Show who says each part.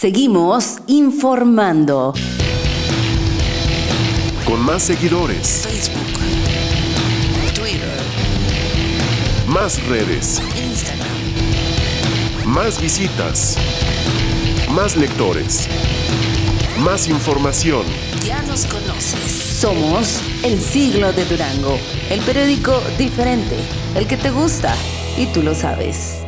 Speaker 1: Seguimos informando.
Speaker 2: Con más seguidores,
Speaker 3: Facebook, Twitter,
Speaker 2: más redes,
Speaker 3: Instagram.
Speaker 2: más visitas, más lectores, más información.
Speaker 3: Ya nos conoces.
Speaker 1: Somos El Siglo de Durango, el periódico diferente, el que te gusta y tú lo sabes.